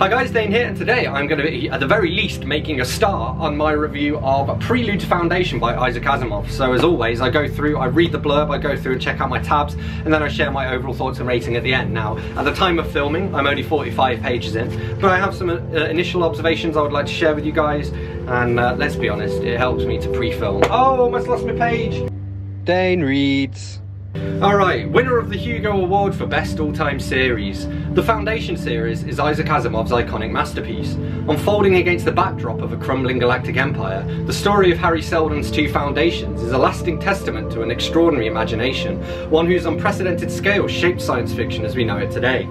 Hi guys, Dane here, and today I'm going to be, at the very least, making a start on my review of Prelude to Foundation by Isaac Asimov. So as always, I go through, I read the blurb, I go through and check out my tabs, and then I share my overall thoughts and rating at the end. Now, at the time of filming, I'm only 45 pages in, but I have some uh, initial observations I would like to share with you guys, and uh, let's be honest, it helps me to pre-film. Oh, almost lost my page! Dane reads. Alright, winner of the Hugo Award for Best All-Time Series. The Foundation series is Isaac Asimov's iconic masterpiece. Unfolding against the backdrop of a crumbling galactic empire, the story of Hari Seldon's two foundations is a lasting testament to an extraordinary imagination, one whose unprecedented scale shaped science fiction as we know it today.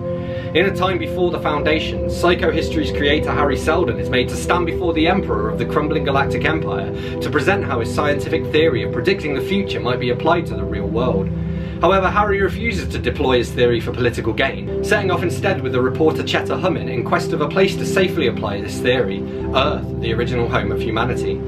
In a time before the Foundation, Psychohistory's creator Hari Seldon is made to stand before the Emperor of the crumbling galactic empire to present how his scientific theory of predicting the future might be applied to the real world. However, Hari refuses to deploy his theory for political gain, setting off instead with the reporter Chetter Hummin in quest of a place to safely apply this theory, Earth, the original home of humanity.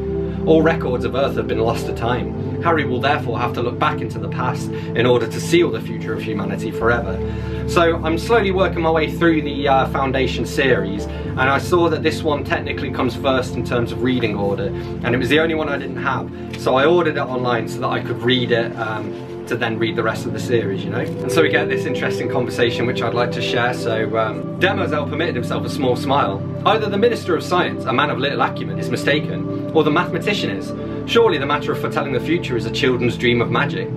All records of Earth have been lost to time. Hari will therefore have to look back into the past in order to seal the future of humanity forever. So I'm slowly working my way through the uh, Foundation series and I saw that this one technically comes first in terms of reading order and it was the only one I didn't have. So I ordered it online so that I could read it um, to then read the rest of the series, you know? And so we get this interesting conversation which I'd like to share. So um, Demerzel permitted himself a small smile. Either the Minister of Science, a man of little acumen, is mistaken, or the mathematician is. Surely the matter of foretelling the future is a children's dream of magic.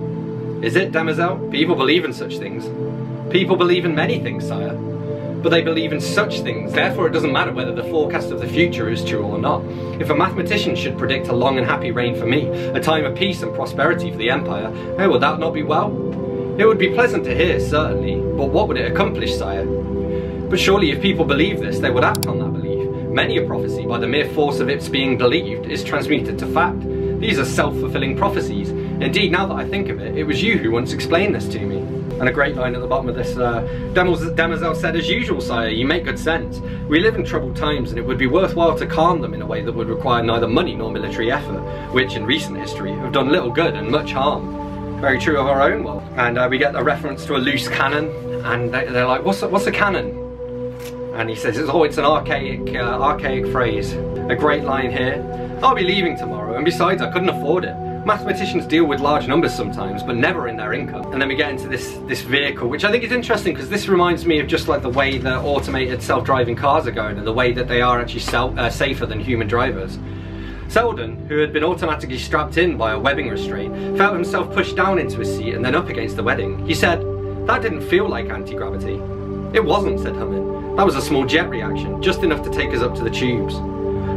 Is it, Demerzel? People believe in such things. People believe in many things, sire but they believe in such things. Therefore, it doesn't matter whether the forecast of the future is true or not. If a mathematician should predict a long and happy reign for me, a time of peace and prosperity for the empire, oh, would that not be well? It would be pleasant to hear, certainly, but what would it accomplish, sire? But surely if people believe this, they would act on that belief. Many a prophecy, by the mere force of its being believed, is transmuted to fact. These are self-fulfilling prophecies. Indeed, now that I think of it, it was you who once explained this to me. And a great line at the bottom of this, uh, said, as usual, sire, you make good sense. We live in troubled times and it would be worthwhile to calm them in a way that would require neither money nor military effort, which in recent history have done little good and much harm. Very true of our own world. And uh, we get a reference to a loose cannon and they're like, what's a, what's a cannon? And he says, oh, it's an archaic, uh, archaic phrase. A great line here. I'll be leaving tomorrow and besides I couldn't afford it. Mathematicians deal with large numbers sometimes, but never in their income. And then we get into this, this vehicle, which I think is interesting because this reminds me of just like the way that automated self-driving cars are going and the way that they are actually self, uh, safer than human drivers. Seldon, who had been automatically strapped in by a webbing restraint, felt himself pushed down into his seat and then up against the wedding. He said, that didn't feel like anti-gravity. It wasn't, said Hummin. That was a small jet reaction, just enough to take us up to the tubes.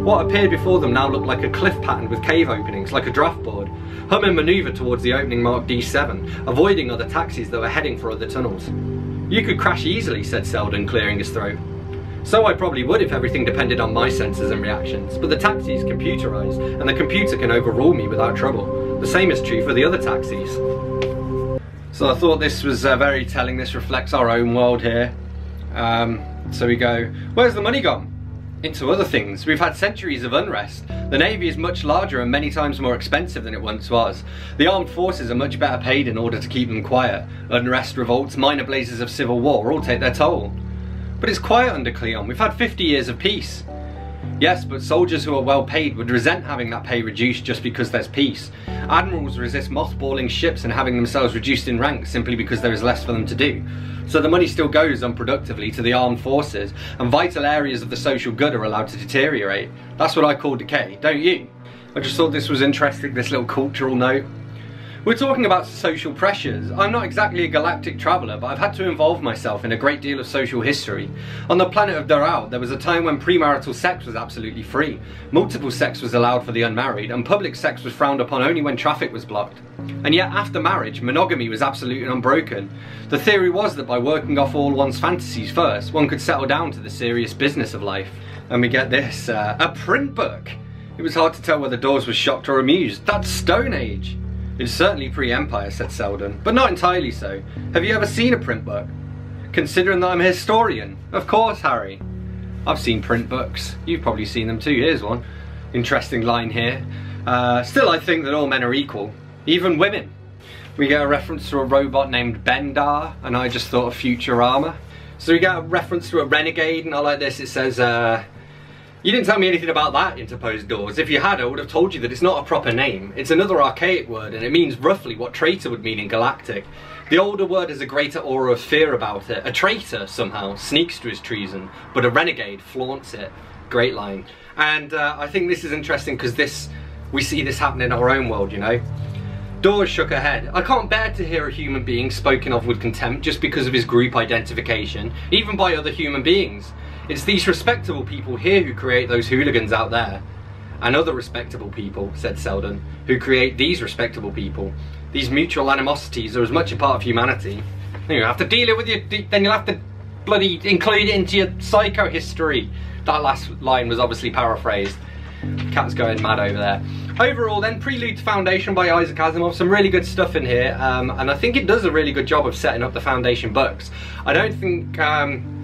What appeared before them now looked like a cliff patterned with cave openings, like a draft board. Hummin manoeuvred towards the opening marked D7, avoiding other taxis that were heading for other tunnels. You could crash easily, said Seldon, clearing his throat. So I probably would if everything depended on my senses and reactions, but the taxi is computerized, and the computer can overrule me without trouble. The same is true for the other taxis. So I thought this was uh, very telling, this reflects our own world here. Um, so we go, where's the money gone? Into other things. We've had centuries of unrest. The Navy is much larger and many times more expensive than it once was. The armed forces are much better paid in order to keep them quiet. Unrest, revolts, minor blazes of civil war all take their toll. But it's quiet under Cleon. We've had 50 years of peace. Yes, but soldiers who are well paid would resent having that pay reduced just because there's peace. Admirals resist mothballing ships and having themselves reduced in rank simply because there is less for them to do. So the money still goes unproductively to the armed forces and vital areas of the social good are allowed to deteriorate. That's what I call decay, don't you? I just thought this was interesting, this little cultural note. We're talking about social pressures. I'm not exactly a galactic traveller, but I've had to involve myself in a great deal of social history. On the planet of Darau, there was a time when premarital sex was absolutely free. Multiple sex was allowed for the unmarried, and public sex was frowned upon only when traffic was blocked. And yet, after marriage, monogamy was absolute and unbroken. The theory was that by working off all one's fantasies first, one could settle down to the serious business of life. And we get this, uh, a print book! It was hard to tell whether Dors was shocked or amused. That's Stone Age! It's certainly pre-Empire, said Seldon, but not entirely so. Have you ever seen a print book? Considering that I'm a historian. Of course, Hari. I've seen print books. You've probably seen them too. Here's one. Interesting line here. Uh, still, I think that all men are equal, even women. We get a reference to a robot named Bendar, and I just thought of Futurama. So we get a reference to a renegade, and I like this. It says, uh, you didn't tell me anything about that, interposed Dors. If you had, I would have told you that it's not a proper name. It's another archaic word, and it means roughly what traitor would mean in Galactic. The older word has a greater aura of fear about it. A traitor, somehow, sneaks to his treason, but a renegade flaunts it. Great line. And uh, I think this is interesting because this, we see this happen in our own world, you know? Dors shook her head. I can't bear to hear a human being spoken of with contempt just because of his group identification, even by other human beings. It's these respectable people here who create those hooligans out there. And other respectable people, said Seldon, who create these respectable people. These mutual animosities are as much a part of humanity. You have to deal it with your, then you'll have to bloody include it into your psycho history. That last line was obviously paraphrased. Cat's going mad over there. Overall then, Prelude to Foundation by Isaac Asimov, some really good stuff in here, um, and I think it does a really good job of setting up the Foundation books. I don't think um,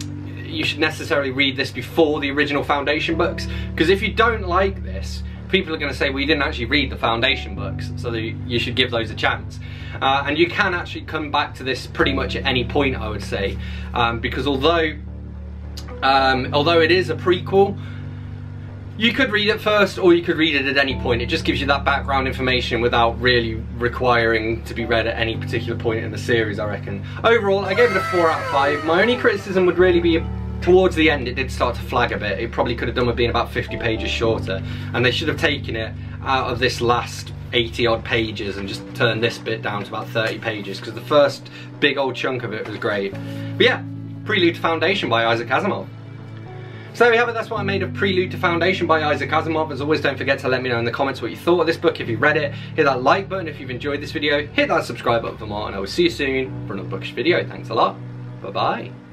you should necessarily read this before the original Foundation books, because if you don't like this, people are going to say, well, you didn't actually read the Foundation books, so you should give those a chance. Uh, and you can actually come back to this pretty much at any point, I would say, um, because although um, although it is a prequel, you could read it first or you could read it at any point. It just gives you that background information without really requiring to be read at any particular point in the series, I reckon. Overall, I gave it a 4 out of 5. My only criticism would really be towards the end it did start to flag a bit. It probably could have done with being about 50 pages shorter and they should have taken it out of this last 80 odd pages and just turned this bit down to about 30 pages because the first big old chunk of it was great. But yeah, Prelude to Foundation by Isaac Asimov. So there we have it, that's what I made of Prelude to Foundation by Isaac Asimov. As always, don't forget to let me know in the comments what you thought of this book if you read it. Hit that like button if you've enjoyed this video, hit that subscribe button for more, and I will see you soon for another bookish video. Thanks a lot, bye bye.